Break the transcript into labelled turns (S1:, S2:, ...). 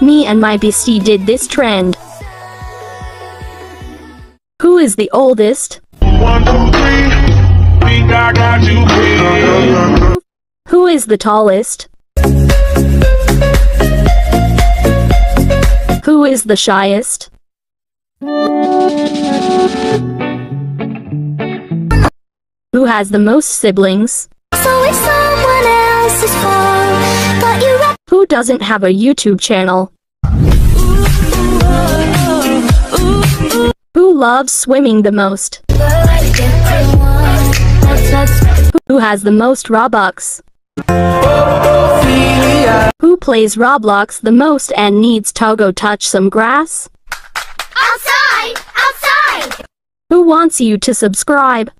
S1: Me and my bestie did this trend. Who is the oldest?
S2: One, two, three. Think I got you.
S1: Who is the tallest? Who is the shyest? Who has the most siblings?
S3: So
S1: Who doesn't have a YouTube channel? Who loves swimming the most?
S3: like a different one. Let's, let's
S1: Who has the most Robux? Who plays Roblox the most and needs to go touch some grass?
S3: outside, outside.
S1: Who wants you to subscribe?